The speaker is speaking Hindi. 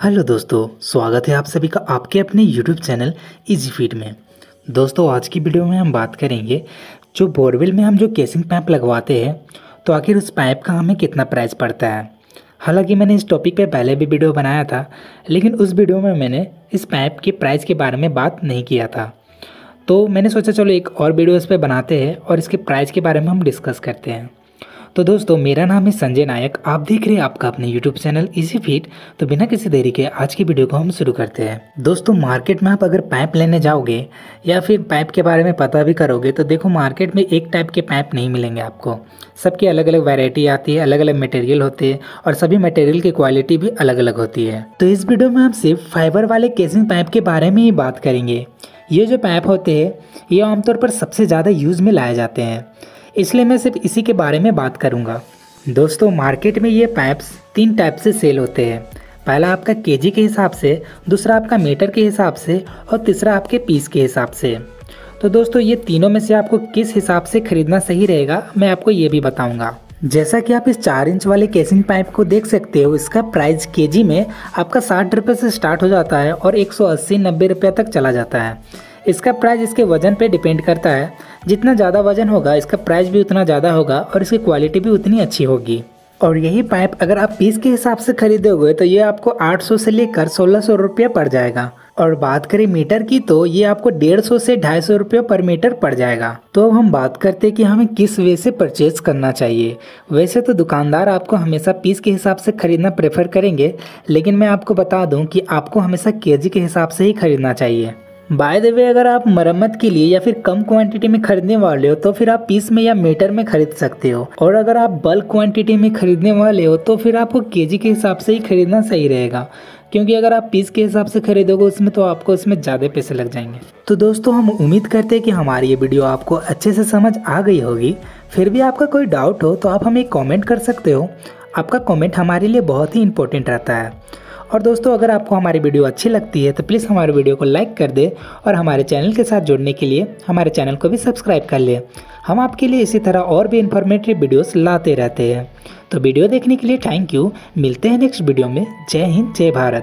हेलो दोस्तों, स्वागत है आप सभी का आपके अपने यूट्यूब चैनल इजी फ़ीड में। दोस्तों, आज की वीडियो में हम बात करेंगे, जो बोरवेल में हम जो केसिंग पाइप लगवाते हैं तो आखिर उस पाइप का हमें कितना प्राइस पड़ता है? हालाँकि मैंने इस टॉपिक पे पहले भी वीडियो बनाया था, लेकिन उस वीडियो में मैंने इस पाइप के प्राइस के बारे में बात नहीं किया था। तो मैंने सोचा चलो एक और वीडियो इस पर बनाते हैं और इसके प्राइस के बारे में हम डिस्कस करते हैं। तो दोस्तों, मेरा नाम है संजय नायक। आप देख रहे हैं आपका अपने यूट्यूब चैनल इजी फीट तो बिना किसी देरी के आज की वीडियो को हम शुरू करते हैं। दोस्तों मार्केट में आप अगर पाइप लेने जाओगे या फिर पाइप के बारे में पता भी करोगे तो देखो मार्केट में एक टाइप के पाइप नहीं मिलेंगे आपको। सबकी अलग अलग वैरायटी आती है अलग अलग मटेरियल होते हैं और सभी मटेरियल की क्वालिटी भी अलग अलग होती है। तो इस वीडियो में हम सिर्फ़ फाइबर वाले केसिंग पाइप के बारे में ही बात करेंगे। ये जो पाइप होते हैं, ये आमतौर पर सबसे ज़्यादा यूज़ में लाए जाते हैं। इसलिए मैं सिर्फ़ इसी के बारे में बात करूँगा। दोस्तों, मार्केट में ये पाइप्स तीन टाइप से सेल होते हैं। पहला आपका केजी के हिसाब से, दूसरा आपका मीटर के हिसाब से और तीसरा आपके पीस के हिसाब से। तो दोस्तों, ये तीनों में से आपको किस हिसाब से खरीदना सही रहेगा, मैं आपको ये भी बताऊँगा। जैसा कि आप इस चार इंच वाले केसिंग पाइप को देख सकते हो, इसका प्राइस केजी में आपका साठ रुपये से स्टार्ट हो जाता है और एक सौ अस्सी नब्बे रुपये तक चला जाता है। इसका प्राइस इसके वज़न पे डिपेंड करता है। जितना ज़्यादा वज़न होगा, इसका प्राइस भी उतना ज़्यादा होगा और इसकी क्वालिटी भी उतनी अच्छी होगी। और यही पाइप अगर आप पीस के हिसाब से खरीदोगे तो ये आपको 800 से लेकर 1600 रुपया पड़ जाएगा। और बात करें मीटर की तो ये आपको 150 से 250 रुपये पर मीटर पड़ जाएगा। तो अब हम बात करते हैं कि हमें किस वे से परचेज करना चाहिए। वैसे तो दुकानदार आपको हमेशा पीस के हिसाब से खरीदना प्रेफर करेंगे, लेकिन मैं आपको बता दूँ कि आपको हमेशा केजी के हिसाब से ही खरीदना चाहिए। बाय द वे अगर आप मरम्मत के लिए या फिर कम क्वांटिटी में खरीदने वाले हो तो फिर आप पीस में या मीटर में खरीद सकते हो। और अगर आप बल्क क्वांटिटी में खरीदने वाले हो तो फिर आपको केजी के हिसाब से ही खरीदना सही रहेगा। क्योंकि अगर आप पीस के हिसाब से खरीदोगे, उसमें तो आपको उसमें ज़्यादा पैसे लग जाएँगे। तो दोस्तों, हम उम्मीद करते हैं कि हमारी ये वीडियो आपको अच्छे से समझ आ गई होगी। फिर भी आपका कोई डाउट हो तो आप हमें कॉमेंट कर सकते हो। आपका कॉमेंट हमारे लिए बहुत ही इंपॉर्टेंट रहता है। और दोस्तों, अगर आपको हमारी वीडियो अच्छी लगती है तो प्लीज़ हमारे वीडियो को लाइक कर दे और हमारे चैनल के साथ जुड़ने के लिए हमारे चैनल को भी सब्सक्राइब कर लें। हम आपके लिए इसी तरह और भी इन्फॉर्मेटिव वीडियोस लाते रहते हैं। तो वीडियो देखने के लिए थैंक यू मिलते हैं नेक्स्ट वीडियो में। जय हिंद, जय भारत।